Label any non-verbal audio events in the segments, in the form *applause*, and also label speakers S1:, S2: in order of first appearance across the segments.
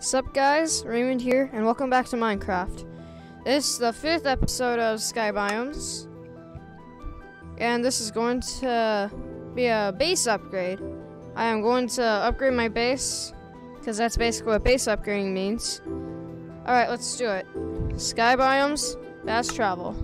S1: Sup guys, Raymond here, and welcome back to Minecraft. This is the fifth episode of Sky Biomes, and this is going to be a base upgrade. I am going to upgrade my base, because that's basically what base upgrading means. Alright, let's do it. Sky Biomes, fast travel.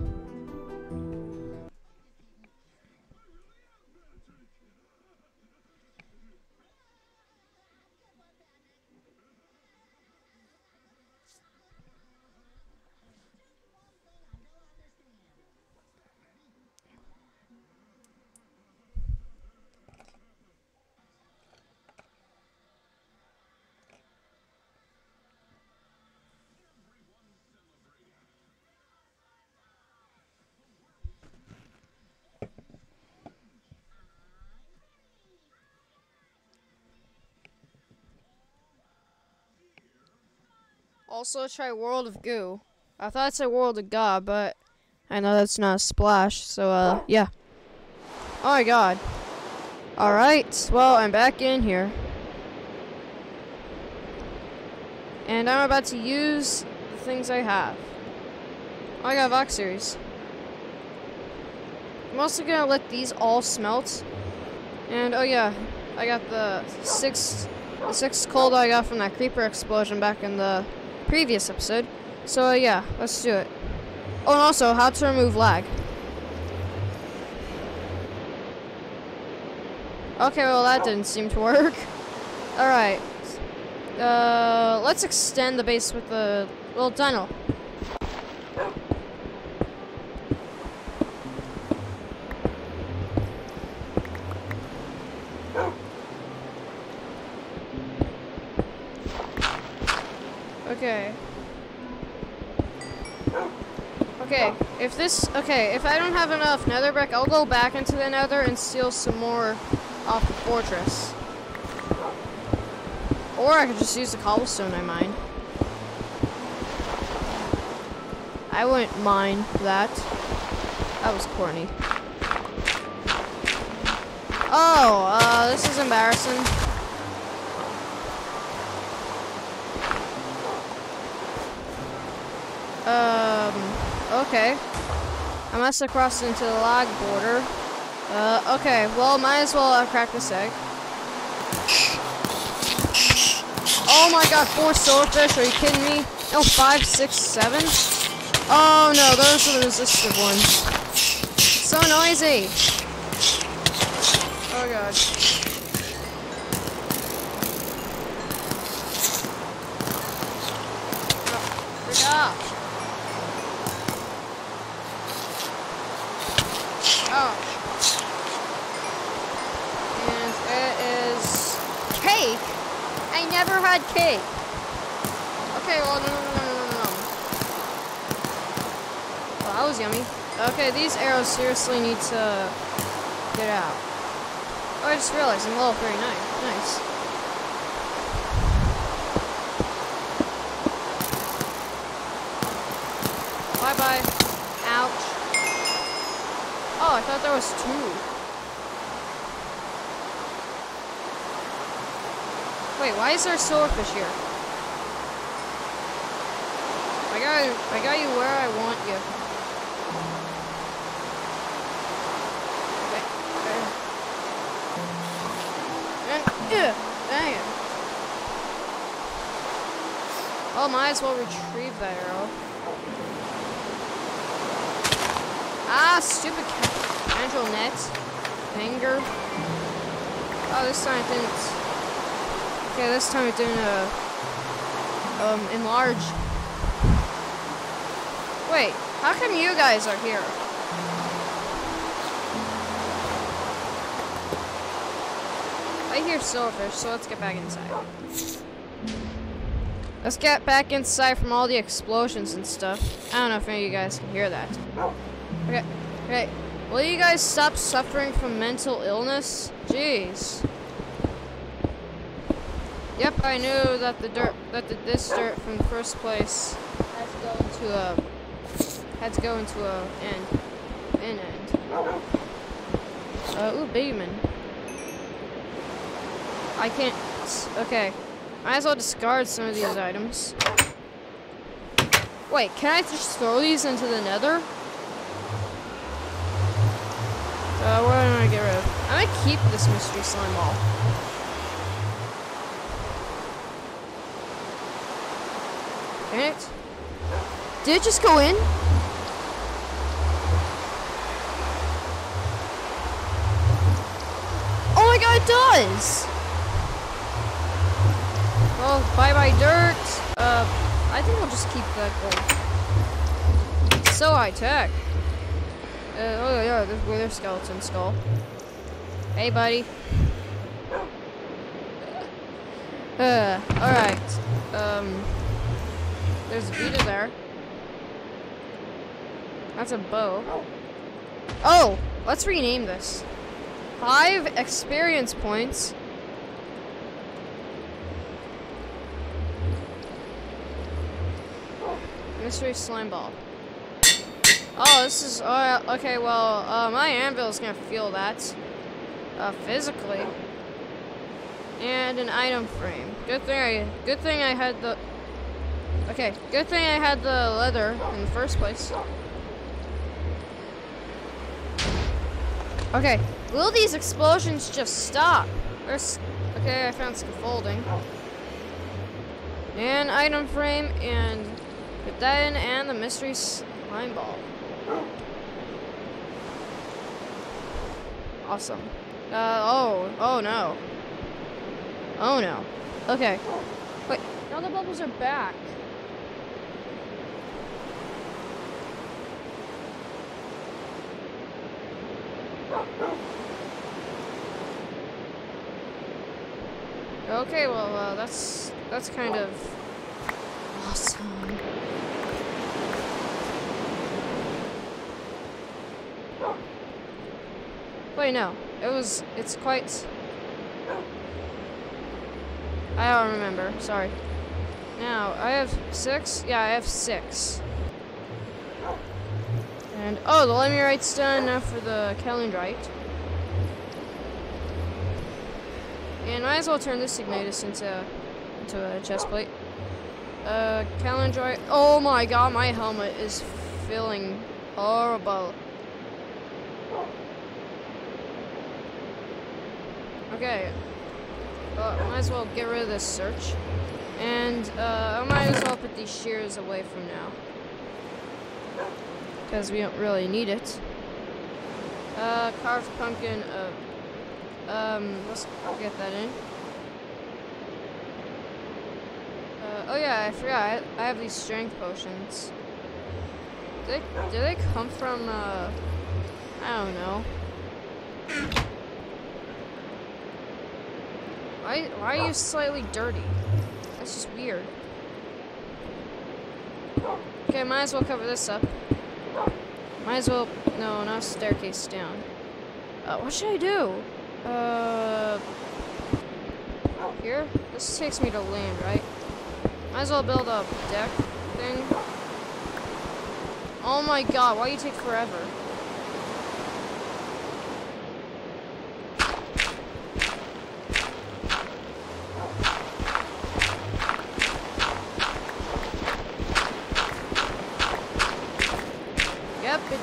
S1: Also try World of Goo. I thought it said World of God, but I know that's not a splash, so uh, yeah. Oh my god. Alright, well, I'm back in here. And I'm about to use the things I have. Oh, I got Vox. I'm also gonna let these all smelt. And oh yeah, I got the six, the six cold I got from that creeper explosion back in the previous episode. So uh, yeah, let's do it. Oh, and also how to remove lag. Okay, well that didn't seem to work. *laughs* All right. Uh, let's extend the base with the little tunnel. This, okay, if I don't have enough nether brick, I'll go back into the nether and steal some more off the fortress. Or I could just use the cobblestone I mine. I wouldn't mind that. That was corny. Oh, uh, this is embarrassing. Um, okay. I must have crossed into the lag border. Uh, okay, well, might as well uh, crack this egg. Oh my god, four swordfish, are you kidding me? No, five, six, seven? Oh no, those are the resistive ones. So noisy! Oh god. Seriously need to get out. Oh, I just realized I'm level 39. Nice. Bye-bye. Ouch. Oh, I thought there was two. Wait, why is there a silverfish here? I got I got you where I want you. Well, might as well retrieve that arrow. Ah, stupid angel net. Anger. Oh, this time it didn't. Okay, this time it didn't, uh, um, enlarge. Wait, how come you guys are here? I hear silverfish, so let's get back inside. Let's get back inside from all the explosions and stuff. I don't know if any of you guys can hear that. Okay, okay. Will you guys stop suffering from mental illness? Jeez. Yep, I knew that the dirt, that the, this dirt from the first place had to go into a, had to go into a end, an end. Uh, ooh, Bateman. I can't. Okay. Might as well discard some of these items. Wait, can I just throw these into the nether? Uh, what am I gonna get rid of? I'm gonna keep this mystery slime ball. Dang it. Did it just go in? Oh my god, it does! Well, bye-bye dirt. Uh, I think I'll just keep that. So high-tech. Uh, oh yeah, there's Wither Skeleton Skull. Hey, buddy. Uh, alright. Um, there's Vita there. That's a bow. Oh, let's rename this. Five experience points. Mystery slime ball. Oh, this is, uh, okay, well, uh, my anvil is gonna feel that, uh, physically. And an item frame. Good thing I, good thing I had the, okay, good thing I had the leather in the first place. Okay, will these explosions just stop? There's, okay, I found scaffolding. And item frame, and in, and the mystery slime ball. Awesome. Uh, oh, oh no. Oh no. Okay. Wait, now the bubbles are back. Okay, well, uh, that's that's kind of awesome. Wait, no. It was, it's quite... I don't remember. Sorry. Now, I have six? Yeah, I have six. And, oh, the lemurite's done. Now for the Kalendrite. And might as well turn this ignitus into, into a chest plate. Uh, Kalendrite. Oh my god, my helmet is feeling horrible. Okay. Well, might as well get rid of this search. And uh, I might as well put these shears away from now. Because we don't really need it. Uh, carved pumpkin. Uh, um, let's get that in. Uh, oh yeah, I forgot. I, I have these strength potions. Do they, do they come from, uh, I don't know. Why, why are you slightly dirty? That's just weird. Okay, might as well cover this up. Might as well, no, not staircase down. Uh, what should I do? Uh, here? This takes me to land, right? Might as well build a deck thing. Oh my god, why do you take forever?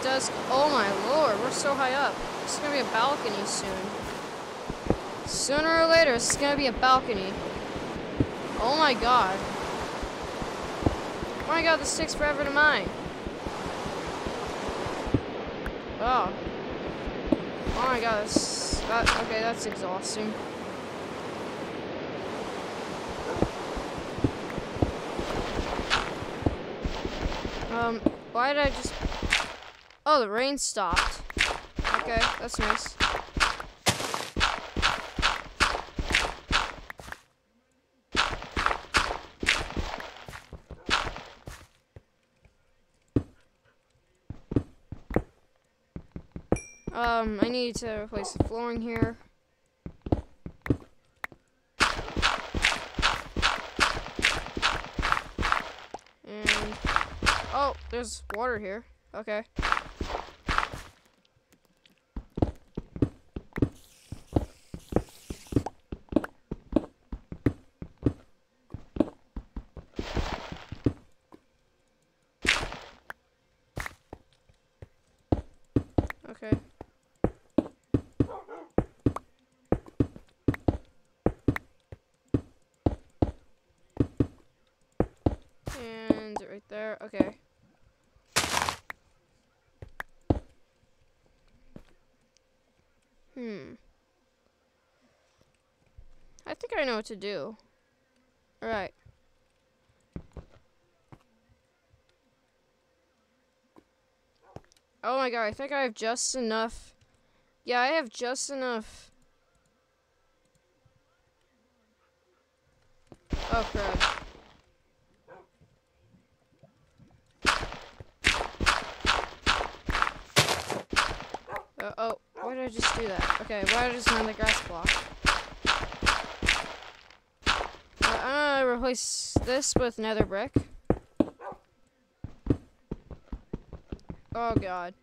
S1: does. Oh my lord, we're so high up. It's gonna be a balcony soon. Sooner or later, it's gonna be a balcony. Oh my god. Oh my god, this takes forever to mine. Oh. Oh my god, that's, that, okay, that's exhausting. Um, why did I just Oh, the rain stopped. Okay, that's nice. Um, I need to replace the flooring here. And, oh, there's water here. Okay. Okay. And right there. Okay. Hmm. I think I know what to do. All right. I think I have just enough. Yeah, I have just enough. Oh crap. Uh, oh, why did I just do that? Okay, why did I just mine the grass block? Uh, I'm gonna replace this with nether brick. Oh god.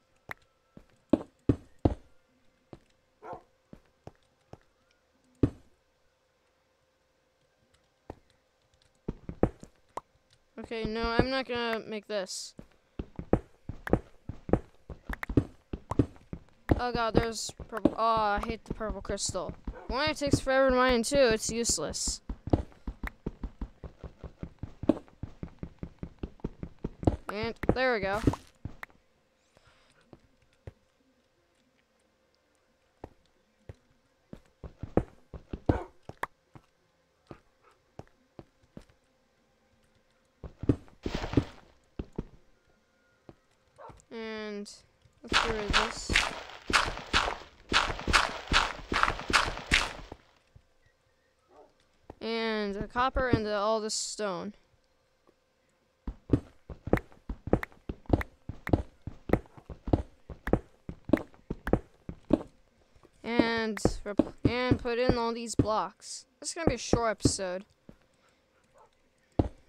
S1: Okay, no, I'm not gonna make this. Oh god, there's purple. Oh, I hate the purple crystal. One, it takes forever to mine, too. It's useless. And there we go. And let's get rid of this. And the copper and the, all the stone. And and put in all these blocks. This is gonna be a short episode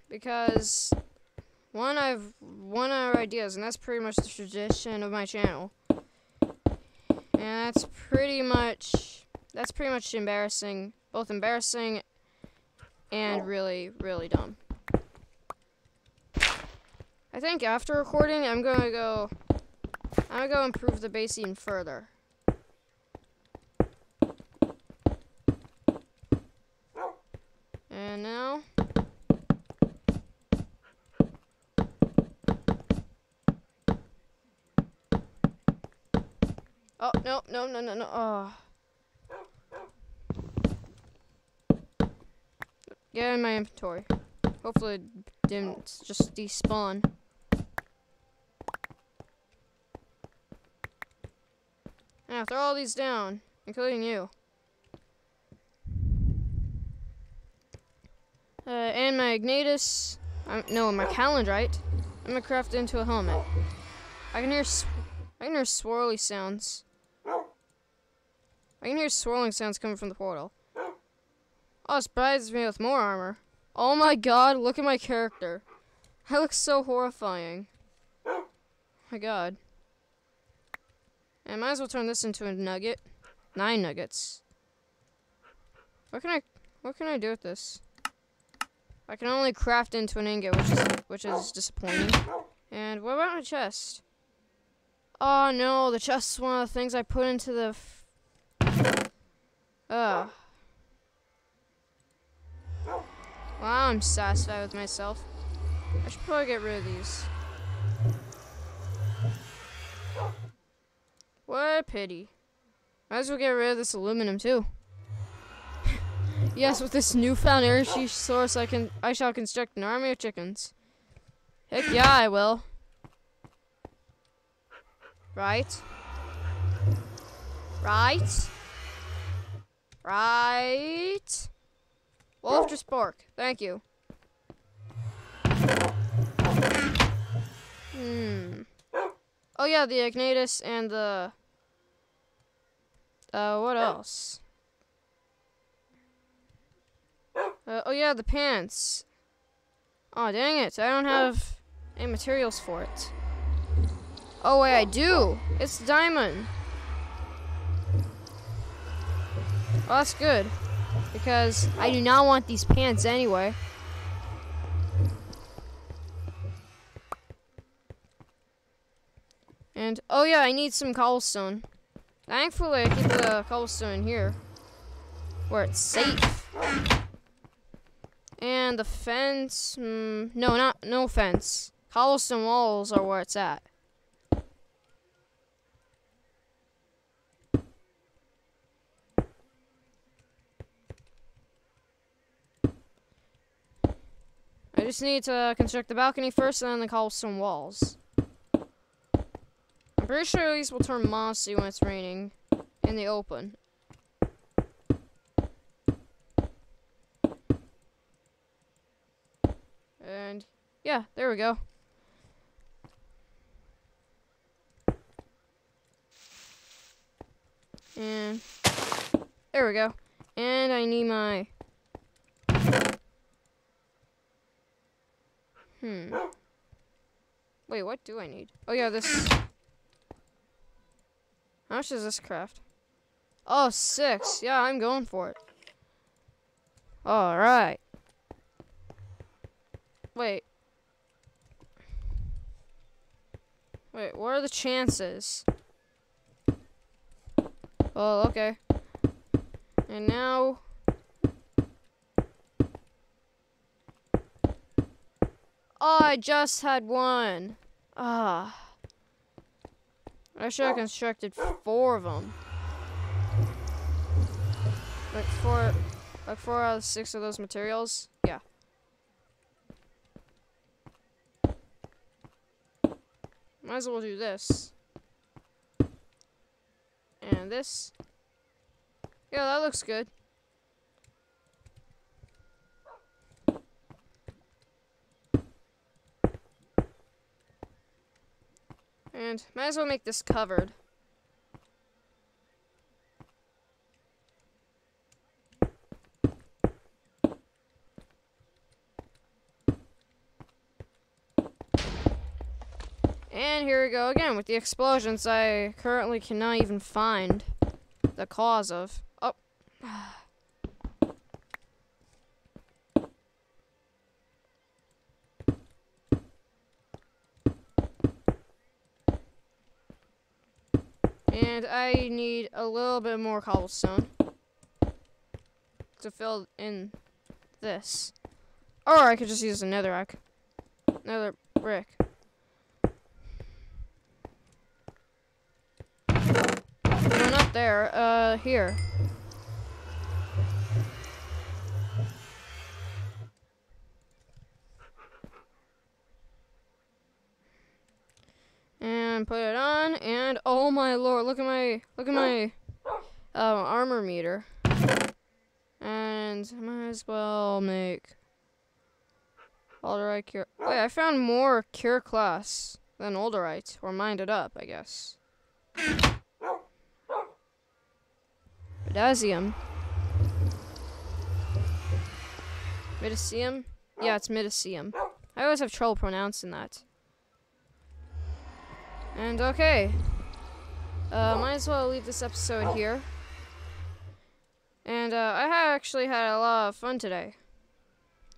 S1: because one I've one our ideas, and that's pretty much the tradition of my channel. And that's pretty much that's pretty much embarrassing, both embarrassing and really, really dumb. I think after recording, I'm gonna go. I'm gonna go improve the base even further. And now. Oh, no, no, no, no, no. Oh. Get in my inventory. Hopefully it didn't just despawn. Now throw all these down, including you. Uh, and my Ignitus, um, no, my Kalendrite. I'm gonna craft into a helmet. I can hear, I can hear swirly sounds. I can hear swirling sounds coming from the portal. Oh, it surprises me with more armor. Oh my god, look at my character. I look so horrifying. Oh my god. I might as well turn this into a nugget. Nine nuggets. What can I what can I do with this? I can only craft into an ingot, which is which is disappointing. And what about my chest? Oh no, the chest is one of the things I put into the Ugh. Well, I'm satisfied with myself. I should probably get rid of these. What a pity. Might as well get rid of this aluminum too. *laughs* yes, with this newfound energy source, I can I shall construct an army of chickens. Heck yeah, I will. Right. Right. Right. Wolf just bark. Thank you. Hmm. Oh yeah, the Ignitus and the... Uh, what else? Uh, oh yeah, the pants. Oh dang it, I don't have any materials for it. Oh wait, I do. It's diamond. Oh, that's good. Because I do not want these pants anyway. And, oh yeah, I need some cobblestone. Thankfully, I keep the cobblestone here. Where it's safe. And the fence, mm, no, not no fence. Cobblestone walls are where it's at. I just need to construct the balcony first and then the cobblestone walls. I'm pretty sure these will turn mossy when it's raining in the open. And yeah, there we go. And there we go. And I need my Hmm. Wait, what do I need? Oh yeah, this How much does this craft? Oh, six. Yeah, I'm going for it. Alright. Wait. Wait, what are the chances? Oh, okay. And now... Oh, I just had one. Ah. I should have constructed four of them. Like four, like four out of six of those materials. Yeah. Might as well do this. And this. Yeah, that looks good. And might as well make this covered. And here we go again with the explosions I currently cannot even find the cause of. Oh. And I need a little bit more cobblestone to fill in this. Or I could just use another rack. Another brick. No, not there. Uh, here. And put it on, and oh my lord, look at my, look at my uh, armor meter. And might as well make Alderite cure. Wait, I found more cure class than Alderite, or minded up, I guess. Potassium. Midasium? Yeah, it's Midasium. I always have trouble pronouncing that. And okay. Uh, might as well leave this episode here. And uh, I actually had a lot of fun today.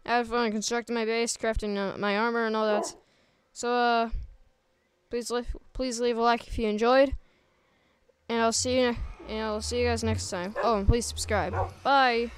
S1: I had fun constructing my base, crafting uh, my armor, and all that. So, uh, please, li please leave a like if you enjoyed. And I'll see you, and I'll see you guys next time. Oh, and please subscribe. Bye.